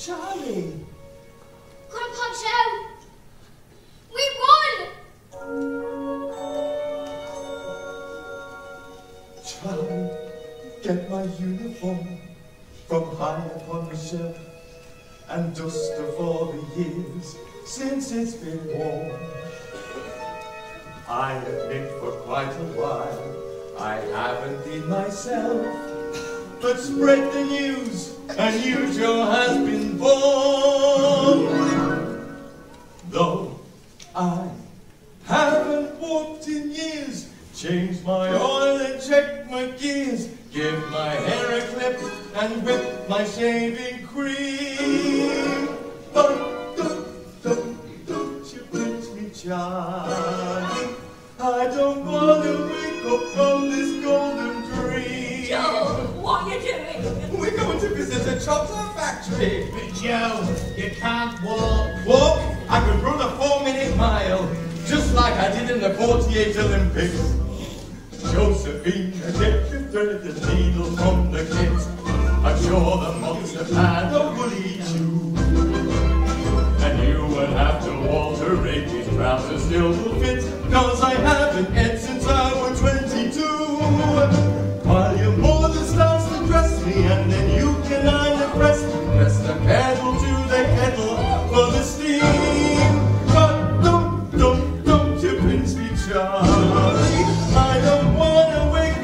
Charlie! Grandpa Joe! We won! Charlie, get my uniform from high upon the shelf and dust of all the years since it's been worn. I admit for quite a while I haven't been myself, but spread the news, a new Joe has been born. Though I haven't walked in years, changed my oil and checked my gears, give my hair a clip and whip my shaving cream. But don't, don't, don't you pinch me, Charlie. I don't want to you can't walk. Walk, I could run a four-minute mile, just like I did in the 48 Olympics. Josephine, the thread the needle from the kit. I'm sure the monster pad will eat you. And you would have to alterate these trousers still will fit, cause I haven't ate since I was 22.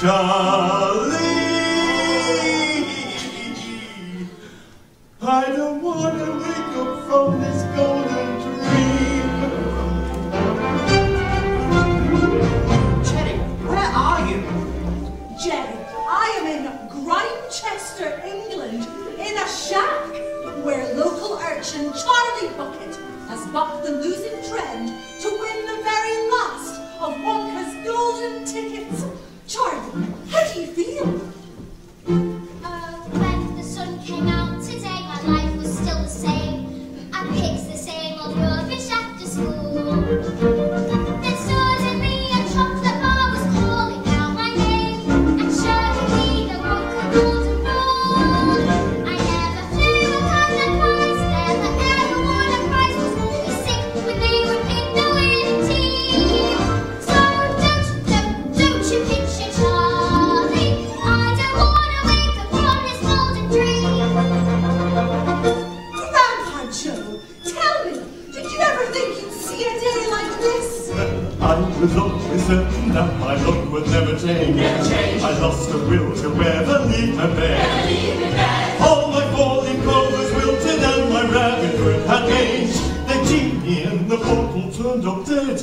Charlie. I don't want to wake up from this golden dream. Jerry, where are you? Jerry, I am in Grindchester, England, in a shack where local urchin Charlie Bucket has bucked the losing trend the I was always certain that my luck would never change. Never change. I lost the will to ever leave her bed. All my falling clovers wilted and my rabbit foot had mange. The genie in the bottle turned up dead.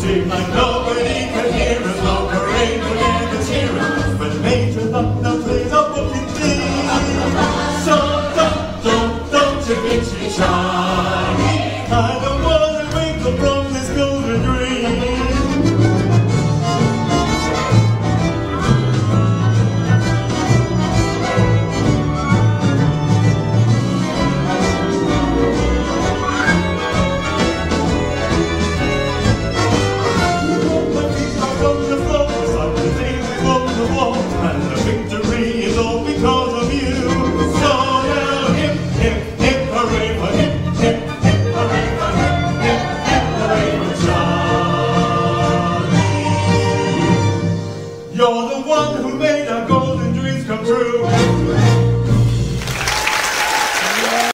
Seemed like nobody could hear us, no parade would ever cheer us. But Major Lucknow plays a booking theme. So don't, don't, don't you pinch me, Charlie.